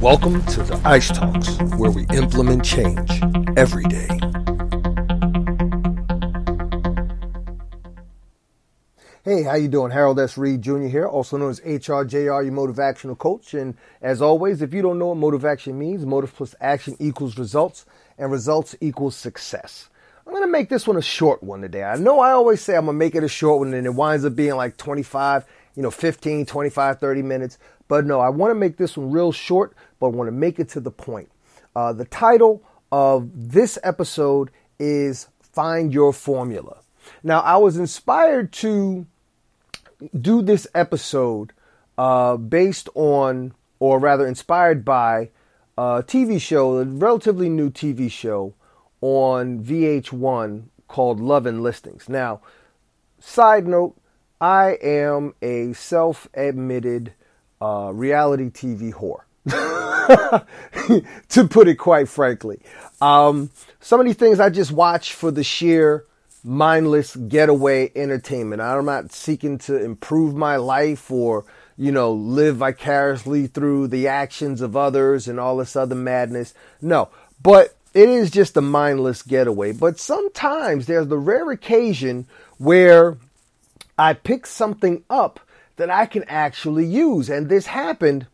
Welcome to the Ice Talks, where we implement change every day. Hey, how you doing? Harold S. Reed Jr. here, also known as HRJR, your Motive motivational coach. And as always, if you don't know what MotivAction means, motive plus action equals results, and results equals success. I'm going to make this one a short one today. I know I always say I'm going to make it a short one, and it winds up being like 25, you know, 15, 25, 30 minutes. But no, I want to make this one real short, but I want to make it to the point. Uh, the title of this episode is Find Your Formula. Now, I was inspired to do this episode uh, based on, or rather inspired by, a TV show, a relatively new TV show on VH1 called Love and Listings. Now, side note, I am a self admitted uh, reality TV whore. to put it quite frankly. Um, some of these things I just watch for the sheer mindless getaway entertainment. I'm not seeking to improve my life or, you know, live vicariously through the actions of others and all this other madness. No, but it is just a mindless getaway. But sometimes there's the rare occasion where I pick something up that I can actually use. And this happened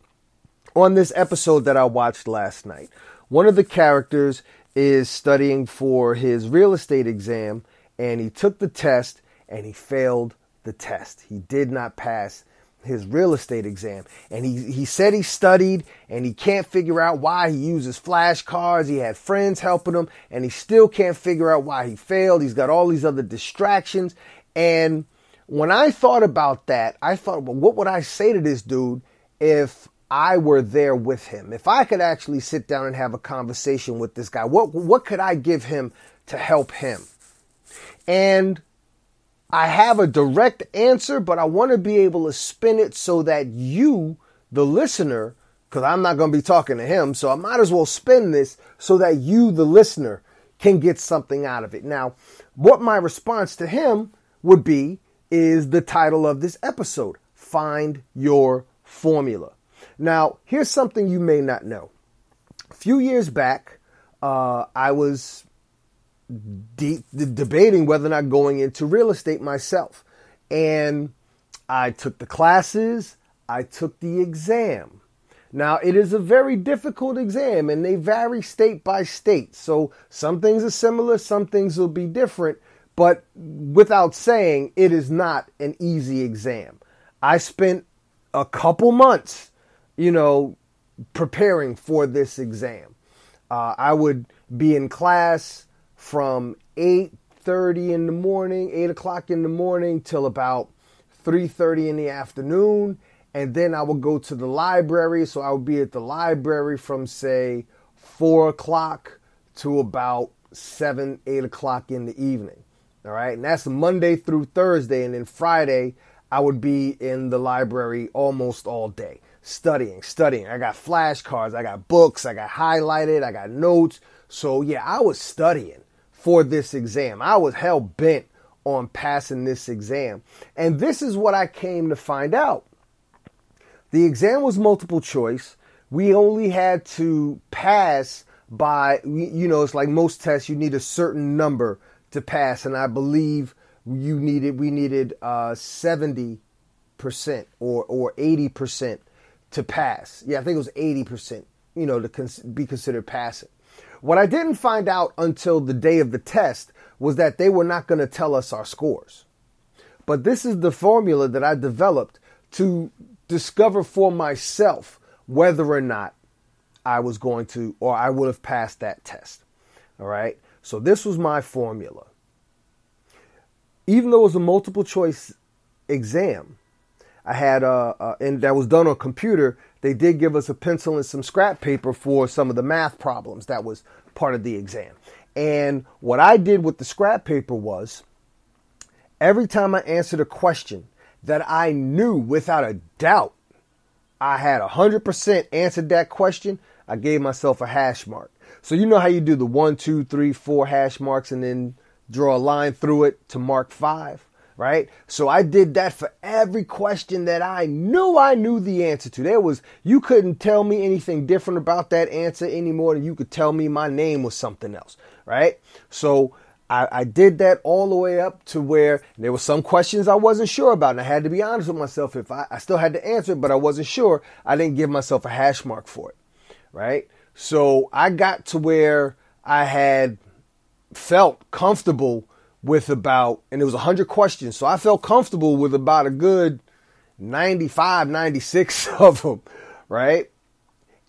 on this episode that I watched last night. One of the characters is studying for his real estate exam and he took the test and he failed the test. He did not pass his real estate exam. And he, he said he studied and he can't figure out why he uses flashcards. He had friends helping him and he still can't figure out why he failed. He's got all these other distractions. And when I thought about that, I thought, well, what would I say to this dude if I were there with him? If I could actually sit down and have a conversation with this guy, what, what could I give him to help him? And I have a direct answer, but I want to be able to spin it so that you, the listener, because I'm not going to be talking to him, so I might as well spin this so that you, the listener, can get something out of it. Now, what my response to him would be is the title of this episode Find Your Formula. Now, here's something you may not know. A few years back, uh, I was de- debating whether or not going into real estate myself. And I took the classes, I took the exam. Now, it is a very difficult exam and they vary state by state. So some things are similar, some things will be different, but without saying, it is not an easy exam. I spent a couple months, you know, preparing for this exam. Uh, I would be in class from 8.30 in the morning, 8 o'clock in the morning till about 3.30 in the afternoon. And then I would go to the library. So I would be at the library from say 4 o'clock to about 7, 8 o'clock in the evening. All right. And that's Monday through Thursday. And then Friday, I would be in the library almost all day studying, studying. I got flashcards, I got books, I got highlighted, I got notes. So yeah, I was studying for this exam. I was hell bent on passing this exam. And this is what I came to find out. The exam was multiple choice. We only had to pass by, you know, it's like most tests, you need a certain number to pass. And I believe you needed, we needed uh, 70% or, or 80% to pass. Yeah, I think it was 80%, you know, to be considered passing. What I didn't find out until the day of the test was that they were not going to tell us our scores. But this is the formula that I developed to discover for myself whether or not I was going to or I would have passed that test. All right. So this was my formula. Even though it was a multiple choice exam, I had uh, uh, and that was done on a computer. They did give us a pencil and some scrap paper for some of the math problems. That was part of the exam. And what I did with the scrap paper was every time I answered a question that I knew without a doubt I had 100% answered that question, I gave myself a hash mark. So you know how you do the one, two, three, four hash marks and then draw a line through it to mark five? right? So I did that for every question that I knew I knew the answer to. There was, you couldn't tell me anything different about that answer any more than you could tell me my name was something else, right? So I, I did that all the way up to where there were some questions I wasn't sure about. And I had to be honest with myself. If I, I still had to answer it, but I wasn't sure, I didn't give myself a hash mark for it, right? So I got to where I had felt comfortable with about, and it was 100 questions. So I felt comfortable with about a good 95, 96 of them, right?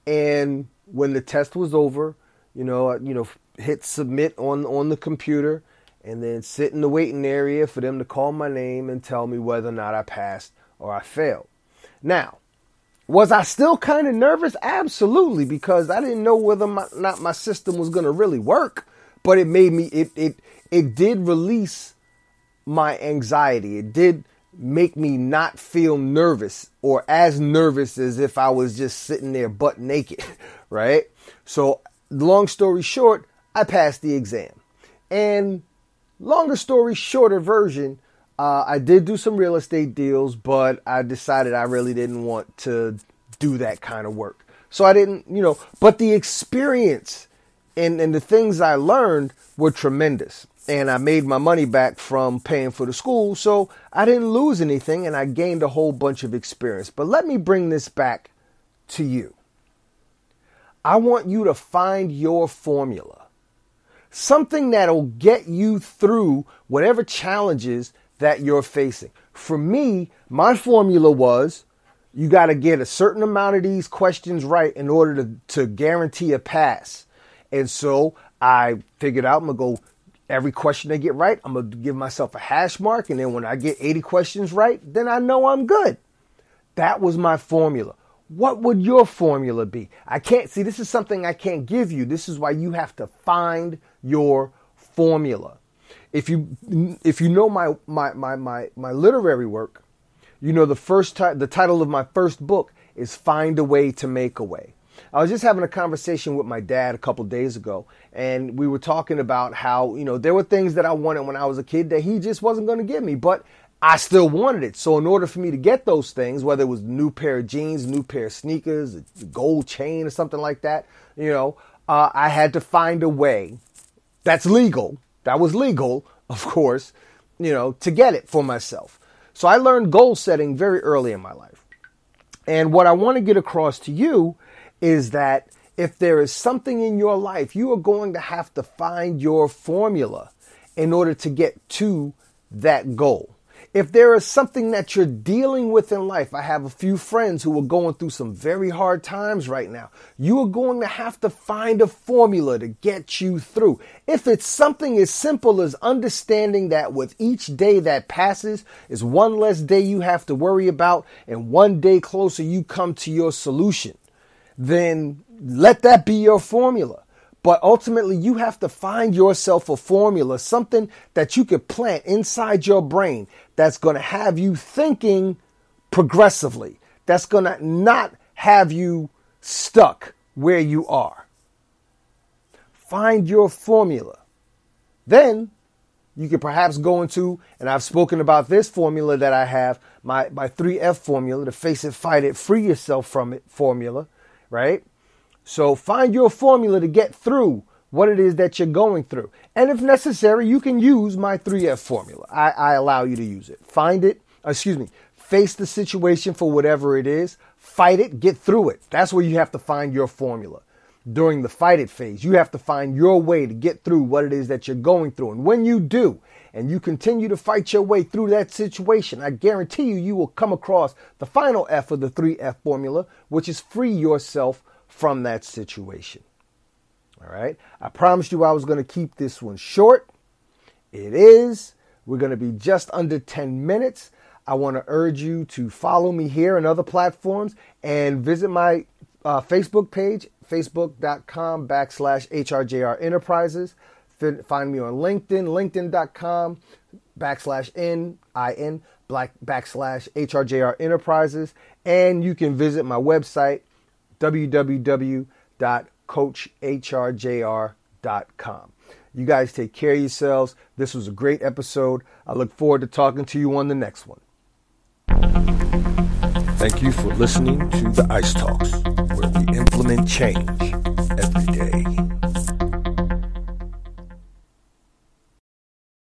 And when the test was over, you know, you know, hit submit on on the computer and then sit in the waiting area for them to call my name and tell me whether or not I passed or I failed. Now, was I still kind of nervous? Absolutely, because I didn't know whether or not my system was going to really work. But it made me it it it did release my anxiety. It did make me not feel nervous or as nervous as if I was just sitting there butt naked, right? So, long story short, I passed the exam. And longer story, shorter version, uh, I did do some real estate deals, but I decided I really didn't want to do that kind of work. So I didn't, you know, but the experience and, and the things I learned were tremendous. And I made my money back from paying for the school. So I didn't lose anything and I gained a whole bunch of experience. But let me bring this back to you. I want you to find your formula something that'll get you through whatever challenges that you're facing. For me, my formula was you got to get a certain amount of these questions right in order to, to guarantee a pass. And so I figured out I'm going to go every question I get right, I'm going to give myself a hash mark. And then when I get 80 questions right, then I know I'm good. That was my formula. What would your formula be? I can't see this is something I can't give you. This is why you have to find your formula. If you if you know my my my my, my literary work, you know the first the title of my first book is Find a Way to Make a Way. I was just having a conversation with my dad a couple days ago, and we were talking about how, you know, there were things that I wanted when I was a kid that he just wasn't going to give me. But I still wanted it. So in order for me to get those things, whether it was a new pair of jeans, new pair of sneakers, a gold chain or something like that, you know, uh, I had to find a way that's legal. That was legal, of course, you know, to get it for myself. So I learned goal setting very early in my life. And what I want to get across to you is that if there is something in your life, you are going to have to find your formula in order to get to that goal. If there is something that you're dealing with in life, I have a few friends who are going through some very hard times right now. You are going to have to find a formula to get you through. If it's something as simple as understanding that with each day that passes is one less day you have to worry about and one day closer you come to your solution, then let that be your formula. But ultimately, you have to find yourself a formula, something that you could plant inside your brain that's going to have you thinking progressively, that's going to not have you stuck where you are. Find your formula. Then you could perhaps go into, and I've spoken about this formula that I have, my, my 3F formula, the face it, fight it, free yourself from it formula, right? So find your formula to get through what it is that you're going through. And if necessary, you can use my 3F formula. I, I allow you to use it. Find it, uh, excuse me, face the situation for whatever it is, fight it, get through it. That's where you have to find your formula. During the fight it phase, you have to find your way to get through what it is that you're going through. And when you do, and you continue to fight your way through that situation, I guarantee you, you will come across the final F of the 3F formula, which is free yourself from that situation. All right. I promised you I was going to keep this one short. It is. We're going to be just under 10 minutes. I want to urge you to follow me here and other platforms and visit my uh, Facebook page, facebook.com backslash HRJR Enterprises. Find me on LinkedIn, linkedin.com backslash N, I-N, black, backslash HRJR Enterprises. And you can visit my website, www.coachhrjr.com. You guys take care of yourselves. This was a great episode. I look forward to talking to you on the next one. Thank you for listening to the Ice Talks, where we implement change every day.